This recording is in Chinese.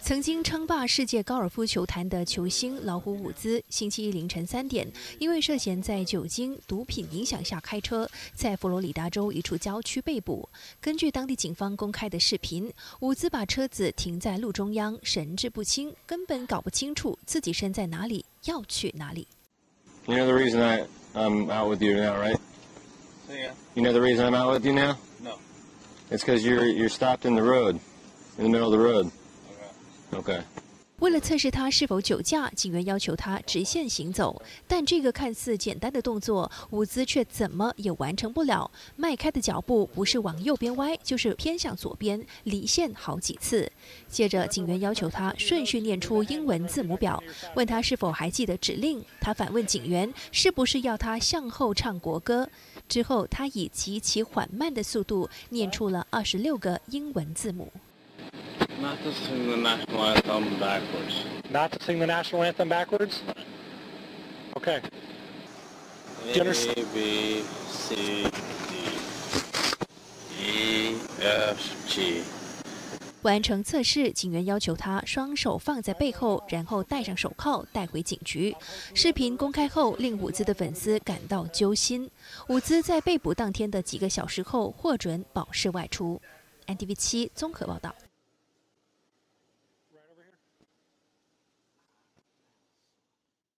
曾经称霸世界高尔夫球坛的球星老虎伍兹，星期一凌晨三点，因为涉嫌在酒精、毒品影响下开车，在佛罗里达州一处郊区被捕。根据当地警方公开的视频，伍兹把车子停在路中央，神志不清，根本搞不清楚自己身在哪里，要去哪里。You know the reason I I'm out with you now, right? Yeah. You know the reason I'm out with you now? No. It's because you're you're stopped in the road, in the middle of the road. 为了测试他是否酒驾，警员要求他直线行走，但这个看似简单的动作，伍兹却怎么也完成不了。迈开的脚步不是往右边歪，就是偏向左边，离线好几次。接着，警员要求他顺序念出英文字母表，问他是否还记得指令。他反问警员是不是要他向后唱国歌。之后，他以极其缓慢的速度念出了二十六个英文字母。Not to sing the national anthem backwards. Not to sing the national anthem backwards? Okay. you understand- A B C D E F G. 完成测试，警员要求他双手放在背后，然后戴上手铐带回警局。视频公开后，令伍兹的粉丝感到揪心。伍兹在被捕当天的几个小时后获准保释外出。NTV 七综合报道。